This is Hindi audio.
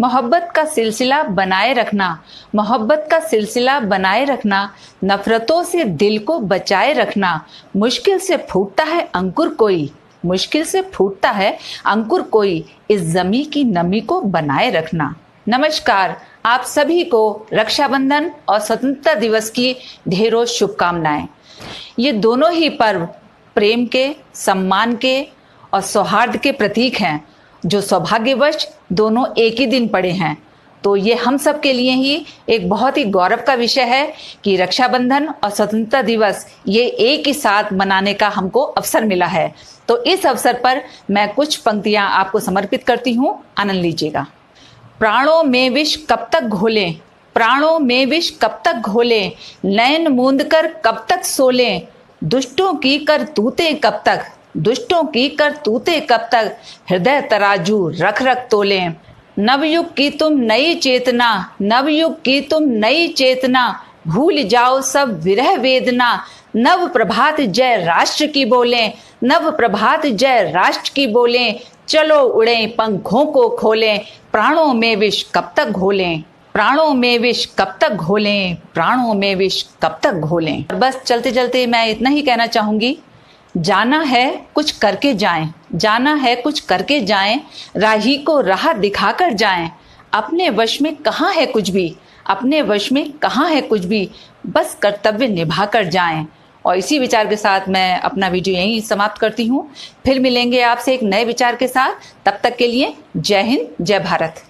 मोहब्बत का सिलसिला बनाए रखना, मोहब्बत का सिलसिला बनाए रखना, नफरतों से दिल को बचाए रखना। मुश्किल से फूटता है अंकुर कोई, मुश्किल से फूटता है अंकुर कोई, इस जमी की नमी को बनाए रखना। नमस्कार, आप सभी को रक्षाबंधन और स्वतंत्रता दिवस की ढेरों शुभकामनाएँ। ये दोनों ही पर्व प्रेम के, सम्मान के और सौहार्द के प्रतीक हैं। जो सौभाग्यवश दोनों एक ही दिन पड़े हैं। तो ये हम सब के लिए ही एक बहुत ही गौरव का विषय है कि रक्षाबंधन और स्वतंत्रता दिवस ये एक ही साथ मनाने का हमको अवसर मिला है। तो इस अवसर पर मैं कुछ पंक्तियाँ आपको समर्पित करती हूँ। आनंद लीजिएगा। प्राणों में विष कब तक घोले? प्राणों में विष कब तक घोले? नयन मूंद कर कब तक सोले? दुष्टों की कर तूते कब तक? दुष्टों की कर तूते कब तक? हृदय तराजू, रख रख तोले। नवयुग की तुम नई चेतना, नवयुग की तुम नई चेतना। भूल जाओ सब विरह वेदना। नव प्रभात जय राष्ट्र की बोले। नव प्रभात जय राष्ट्र की बोले। चलो उड़े पंखों को खोले। प्राणों में विष कब तक घोले? प्राणों में विष कब तक घोले? प्राणों में विष कब तक घोलें? बस चलते चलते मैं इतना ही कहना चाहूँगी। जाना है कुछ करके जाएँ, जाना है कुछ करके जाएँ, राही को राह दिखाकर जाएँ। अपने वश में कहाँ है कुछ भी? अपने वश में कहाँ है कुछ भी? बस कर्तव्य निभा कर जाएँ। और इसी विचार के साथ मैं अपना वीडियो यहीं समाप्त करती हूँ। फिर मिलेंगे आपसे एक नए विचार के साथ। तब तक के लिए जय हिंद, जय भारत।